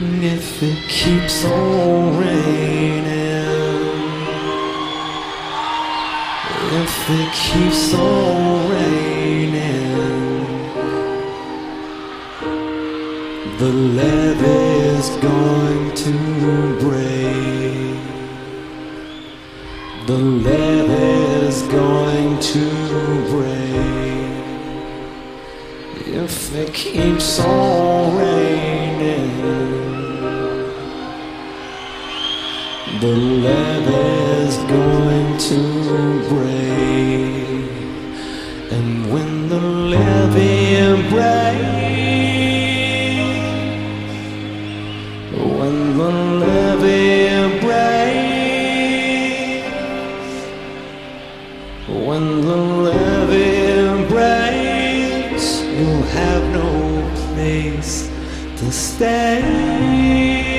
if it keeps on raining, if it keeps on raining, the levee's going to break. The levee's going to break. If it keeps on raining, the levee's going to break. And when the levee breaks, when the levee breaks, when the levee breaks, you'll have no place to stay.